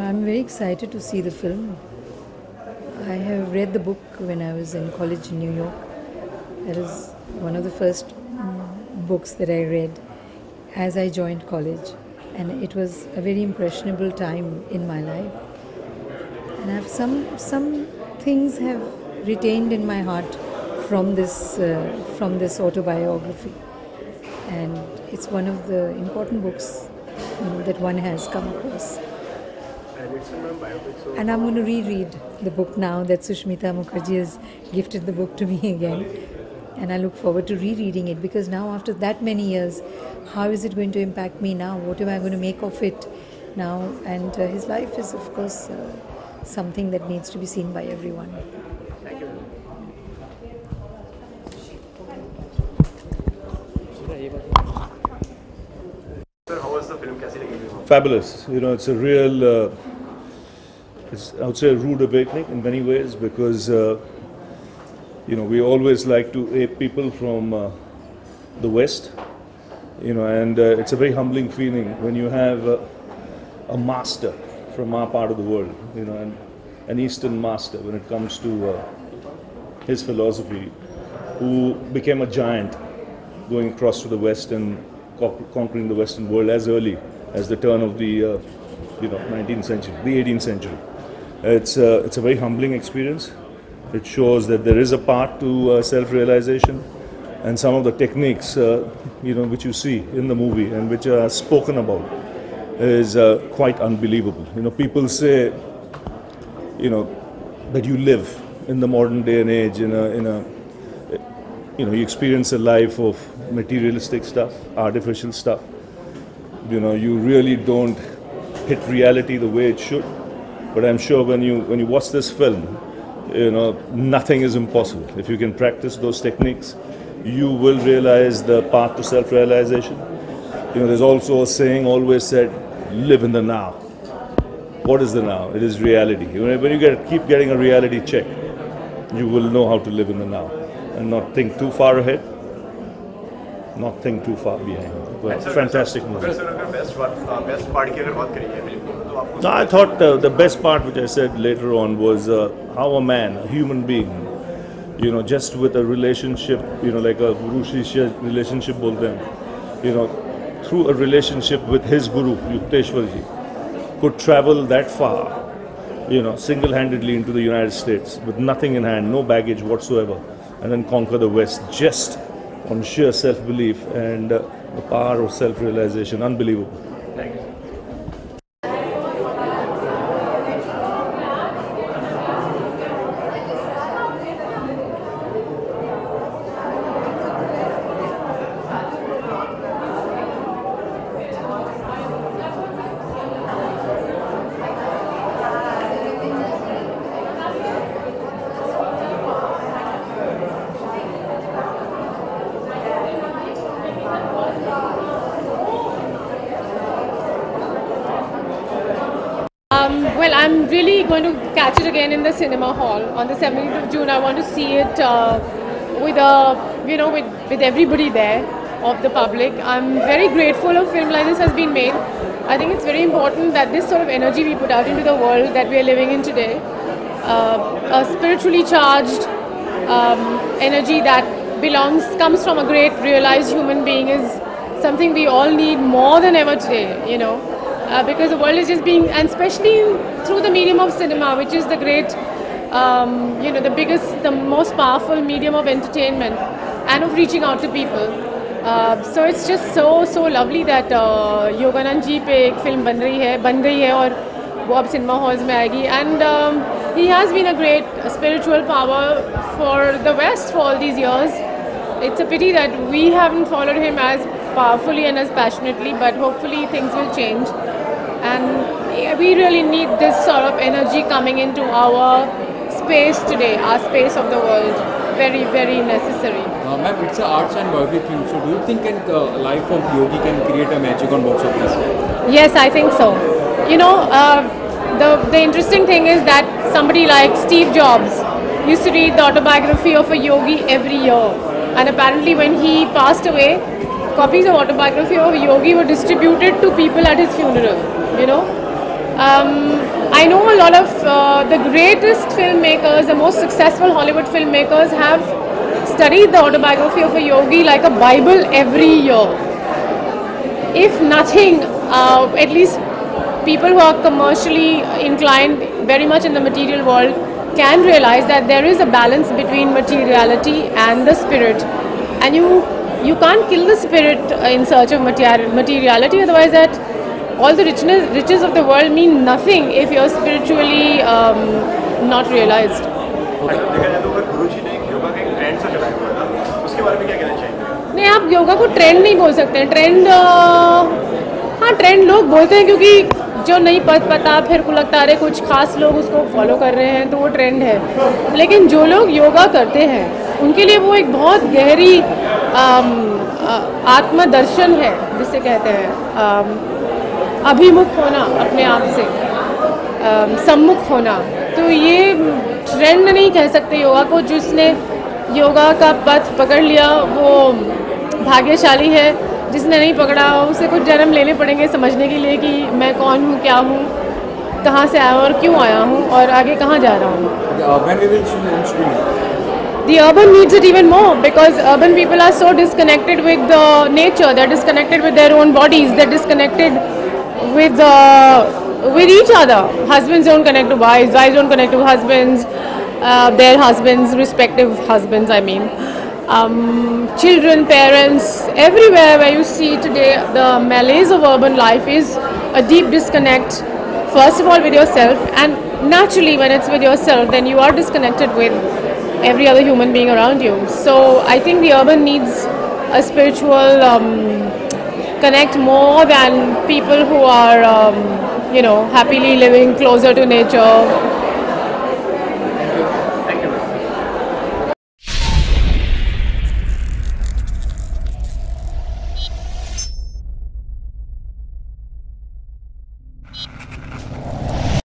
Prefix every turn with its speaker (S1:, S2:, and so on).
S1: I'm very excited to see the film. I have read the book when I was in college in New York. That is one of the first books that I read as I joined college, and it was a very impressionable time in my life. And I've some some things have retained in my heart from this uh, from this autobiography, and it's one of the important books you know, that one has come across. And I'm going to reread the book now that Sushmita Mukherjee has gifted the book to me again. And I look forward to rereading it because now, after that many years, how is it going to impact me now? What am I going to make of it now? And uh, his life is, of course, uh, something that needs to be seen by everyone.
S2: Thank you how was the film कैसी लगी film
S3: fabulous. You know, it's a real, uh, it's, I would say, a rude awakening in many ways because, uh, you know, we always like to ape people from uh, the West, you know, and uh, it's a very humbling feeling when you have uh, a master from our part of the world, you know, and an Eastern master when it comes to uh, his philosophy, who became a giant going across to the West and co- conquering the Western world as early as the turn of the uh, you know 19th century, the 18th century. It's uh, it's a very humbling experience. It shows that there is a path to uh, self-realization, and some of the techniques uh, you know which you see in the movie and which are spoken about is uh, quite unbelievable. You know, people say you know that you live in the modern day and age in a in a you know you experience a life of materialistic stuff artificial stuff. You know you really don't hit reality the way it should. But i'm sure when you when you watch this film you know nothing is impossible. If you can practice those techniques you will realize the path to self realization you know there's also a saying always said live in the now. What is the now? It is reality. When you get, keep getting a reality check, you will know how to live in the now and not think too far ahead, not think too far behind. Well, fantastic movie. No, I thought uh, the best part, which I said later on, was uh, how a man, a human being, you know, just with a relationship, you know, like a guru shishya relationship, you know, through a relationship with his guru, Yukteswarji, could travel that far, you know, single handedly into the United States with nothing in hand, no baggage whatsoever, and then conquer the West just on sheer self belief and uh, the power of self realization.
S2: Unbelievable. Thank
S4: you. Well, I'm really going to catch it again in the cinema hall on the 17th of June. I want to see it uh, with a, you know, with, with everybody there of the public. I'm very grateful a film like this has been made. I think it's very important that this sort of energy we put out into the world that we are living in today, uh, a spiritually charged um, energy that belongs, comes from a great realized human being is something we all need more than ever today, you know uh, because the world is just being, and especially through the medium of cinema, which is the great, um, you know, the biggest, the most powerful medium of entertainment and of reaching out to people. Uh, so it's just so so lovely that uh, Yogananda ji पे एक film बन रही है बन गई है और वो अब सिनेमा हॉल्स में आएगी and he has been a great spiritual power for the west for all these years it's a pity that we haven't followed him as powerfully and as passionately, but hopefully things will change. And we really need this sort of energy coming into our space today, our space of the world. Very, very necessary.
S5: Uh, ma'am, it's an arts and film. So, do you think can, the life of Yogi can create a magic on box office?
S4: Yes, I think so. You know, uh, the the interesting thing is that somebody like Steve Jobs used to read the autobiography of a yogi every year, and apparently when he passed away, copies of autobiography of Yogi were distributed to people at his funeral. You know, um, I know a lot of uh, the greatest filmmakers, the most successful Hollywood filmmakers, have studied the autobiography of a yogi like a Bible every year. If nothing, uh, at least people who are commercially inclined, very much in the material world, can realize that there is a balance between materiality and the spirit, and you you can't kill the spirit uh, in search of materi- materiality. Otherwise, that all the richness, riches of the world mean nothing if you're spiritually um, not realized.
S2: तो
S4: नहीं आप योगा को trend नहीं बोल सकते हैं trend हाँ trend लोग बोलते हैं क्योंकि जो नहीं पत पता फिर को लगता है अरे कुछ खास लोग उसको फॉलो कर रहे हैं तो वो ट्रेंड है लेकिन जो लोग योगा करते हैं उनके लिए वो एक बहुत गहरी आत्मदर्शन है, जिसे कहते हैं अभिमुख होना अपने आप से सम्मुख होना। तो ये ट्रेंड नहीं कह सकते योगा को, जिसने योगा का पथ पकड़ लिया, वो भाग्यशाली है। जिसने नहीं पकड़ा, उसे कुछ जन्म लेने पड़ेंगे समझने के लिए कि मैं कौन हूँ, क्या हूँ, कहाँ से आया और क्यों आया हूँ, और आगे कहाँ जा रहा हूँ। The urban needs it even more because urban people are so disconnected with the nature. They're disconnected with their own bodies. They're disconnected with uh, with each other. Husbands don't connect to wives. Wives don't connect to husbands. Uh, their husbands, respective husbands. I mean, um, children, parents, everywhere where you see today the malaise of urban life is a deep disconnect. First of all, with yourself, and naturally, when it's with yourself, then you are disconnected with every other human being around you. So I think the urban needs a spiritual um, connect more than people who are, um, you know, happily living closer to nature,